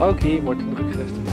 Ook hier wordt de brug gevestigd.